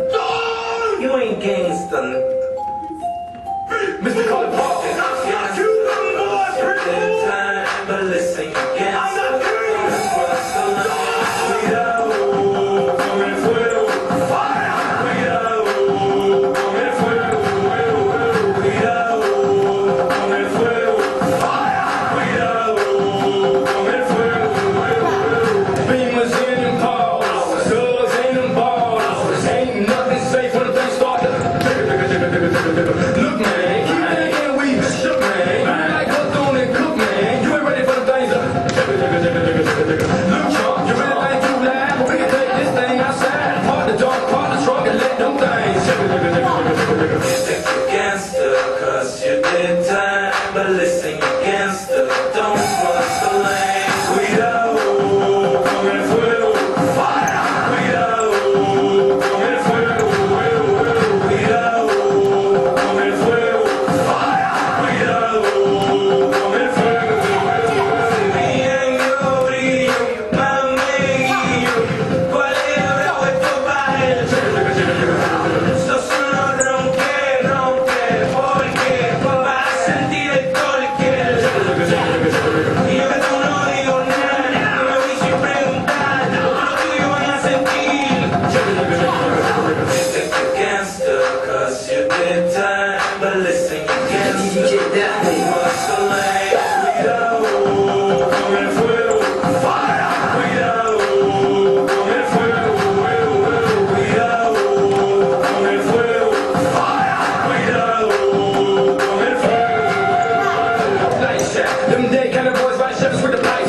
You ain't Kingston. Don't fight shiver, shiver, against the cause you've been time, but listen against the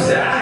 Yeah.